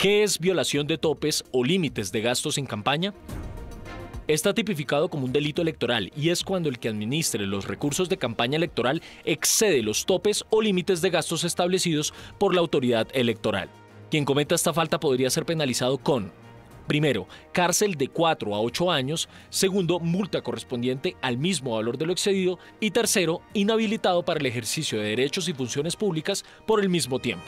¿Qué es violación de topes o límites de gastos en campaña? Está tipificado como un delito electoral y es cuando el que administre los recursos de campaña electoral excede los topes o límites de gastos establecidos por la autoridad electoral. Quien cometa esta falta podría ser penalizado con Primero, cárcel de 4 a 8 años. Segundo, multa correspondiente al mismo valor de lo excedido. Y tercero, inhabilitado para el ejercicio de derechos y funciones públicas por el mismo tiempo.